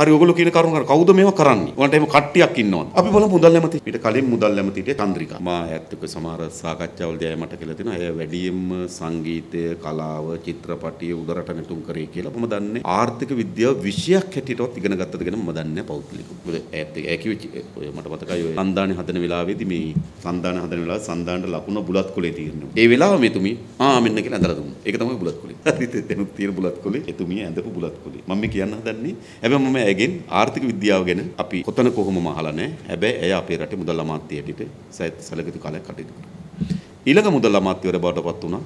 හරි ඔයගොල්ලෝ කියන කරුණ කර කවුද මේවා කරන්නේ? ඔයාලට එහෙම කට්ටියක් ඉන්නවා. අපි බලමු මුදල් ඇමති. ඊට කලින් මුදල් ඇමතිට චන්ද්‍රිකා. මා ඇත්ත එක්ක සමහර සාකච්ඡාවලදී අය මට කියලා තියෙනවා. අය වැඩියෙන්ම සංගීතය, කලාව, චිත්‍රපටිය උදරට නැටුම් කරේ කියලා. මම දන්නේ ආර්ථික විද්‍යාව විෂයක් හැටියටවත් ඉගෙන ගත්තද කියන මම දන්නේ පෞද්ගලිකව. මොකද ඇත්ත ඒ කිව්වේ ඔය මට මතකයි ඔය සන්දානේ හදන වෙලාවේදී මේ සන්දාන හදන වෙලාවේ සන්දානට ලකුණ බුලත් කොලේ තියෙනවා. ඒ වෙලාව මෙතුමි ආ මෙන්න කියලා ඇඳලා දුන්නා. ඒක තමයි බුලත් කොලේ. හරිද? එතනුත් තියෙන බුලත් කොලේ එතුමිය ඇඳපු බුලත් කොලේ. මම මේ කියන්න හදන්නේ හැබැයි මම ඇගෙන් ආර්ථික විද්‍යාව ගැන අපි කොතන කොහොමම අහලා නැහැ. හැබැයි ඇය අපේ රටේ මුදල් අමාත්‍ය හැටියට සැලකිතු කාලයක් කටයුතු කරා. ඊළඟ මුදල් අමාත්‍යවර බවට පත් වුණා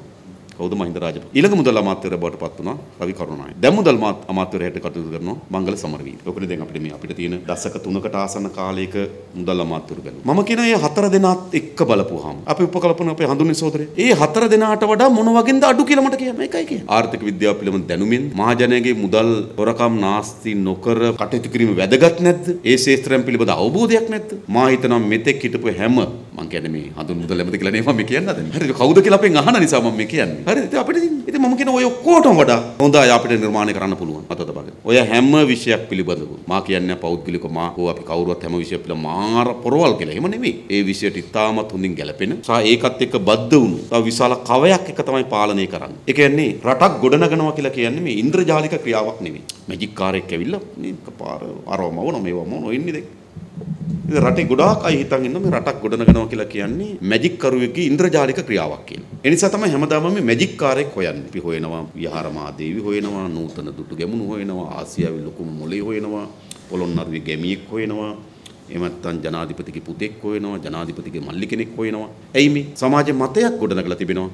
කවුද මහින්ද රාජපක්ෂ ඊළඟ මුදල් අමාත්‍යවරයා බවට පත් වුණා රවි කරුණානායක. දැන් මුදල් අමාත්‍යවරයාට කටයුතු කරනවා මංගල සමරවීර ඔකනේ දැන් අපිට මේ අපිට තියෙන දශක 3කට ආසන්න කාලයක මුදල් අමාත්‍යවරු බැලුවා. මම කියන මේ හතර දෙනාත් එක්ක බලපුවාම අපි උපකල්පන අපේ හඳුන්නේ සෝදරේ ඒ හතර දෙනාට වඩා මොන වගේද අඩු කියලා මට කියන්න. මේකයි කියන්නේ. ආර්ථික විද්‍යාව පිළිබඳ දැනුමින් මහජනයාගේ මුදල් හොරකම් නාස්ති නොකර කටයුතු කිරීම වැදගත් නැද්ද? ඒ ශේත්‍රයන් පිළිබඳ අවබෝධයක් නැද්ද? මා හිතනවා මෙතෙක් හිටපු හැම මං කියන්නේ මේ හඳුන් මුදල් ඇමති කියලා නේ මම කියන්න හදන්නේ හරිද කවුද කියලා අපෙන් අහන නිසා මම මේ කියන්නේ හරිද අපිට ඉතින් මම කියන ඔය ඔක්කොටම වඩා හොඳ අය අපිට නිර්මාණය කරන්න පුළුවන් අතත බගෙන. ඔය හැම විෂයක් පිළිබඳව මා කියන්නේ පෞද්ගලික මා හෝ අපි කවුරුවත් හැම විෂයක් පිළිබඳව මාර පොරවල් කියලා. එහෙම නෙමෙයි. ඒ විෂයට ඉතාමත් හොඳින් ගැලපෙන සහ ඒකත් එක්ක බද්ධ වුණු තව විශාල කවයක් එක තමයි පාලනය කරන්නේ. ඒ කියන්නේ රටක් ගොඩනගනවා කියලා කියන්නේ මේ ඉන්ද්‍රජාලික ක්‍රියාවක් නෙමෙයි. මැජික් කාරයෙක් ඇවිල්ලා මේ පාර අරවම වුණ මේවම වුණ එන්නේ දෙක්. ඉතින් රටේ ගොඩාක් අය හිතන් ඉන්න මේ රටක් ගොඩනගනවා කියලා කියන්නේ මැජික් කරුවෙක්ගේ ඉන්ද්‍රජාලික ක්‍රියාවක් කියලා. ඒ නිසා තමයි හැමදාම මේ මැජික් කාරයෙක් හොයන්නේ. අපි හොයනවා විහාර මහදේවි හොයනවා, නූතන දුටු ගැමුණු හොයනවා, ආසියාවේ ලොකුම මොලේ හොයනවා, පොළොන්නරුවේ ගැමියෙක් හොයනවා. එහෙම නැත්නම් ජනාධිපතිගේ පුතෙක් හොයනවා, ජනාධිපතිගේ මල්ලි කෙනෙක් හොයනවා. එයි මේ සමාජ මතයක් ගොඩනගලා තිබෙනවා.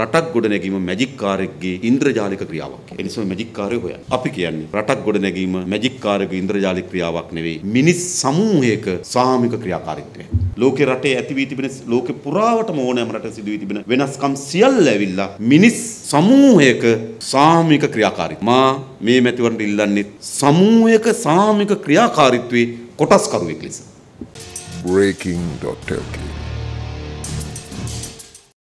රටක් ගොඩනැගීම මැජික් කාරයෙක්ගේ ඉන්ද්‍රජාලික ක්‍රියාවක්. ඒ නිසා මැජික් කාර්යය හොයන්න. අපි කියන්නේ රටක් ගොඩනැගීම මැජික් කාර්යගේ ඉන්ද්‍රජාලික ක්‍රියාවක් නෙවෙයි. මිනිස් සමූහයක සාමික ක්‍රියාකාරීත්වය. ලෝකේ රටේ ඇති වී තිබෙන ලෝකේ පුරාවටම ඕනෑම රටක සිදු වී තිබෙන වෙනස්කම් සියල්ල ඇවිල්ලා මිනිස් සමූහයක සාමික ක්‍රියාකාරීත්වය. මා මේ මැතිවරණට ඉල්ලන්නේ සමූහයක සාමික ක්‍රියාකාරීත්වයේ කොටස්කරුවෙක් ලෙස. breaking.lk